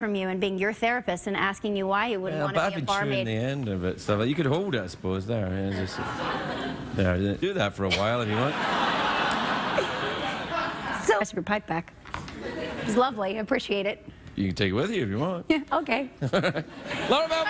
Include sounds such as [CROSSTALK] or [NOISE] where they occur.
from you and being your therapist and asking you why you wouldn't Yeah, want to I've be a barmaid. the end of it. Stuff like you could hold it, I suppose. There, yeah, just [LAUGHS] there. Do that for a while if you want. So, rest of your pipe back. It's lovely. I appreciate it. You can take it with you if you want. Yeah. [LAUGHS] Okay. [LAUGHS] Laura Bell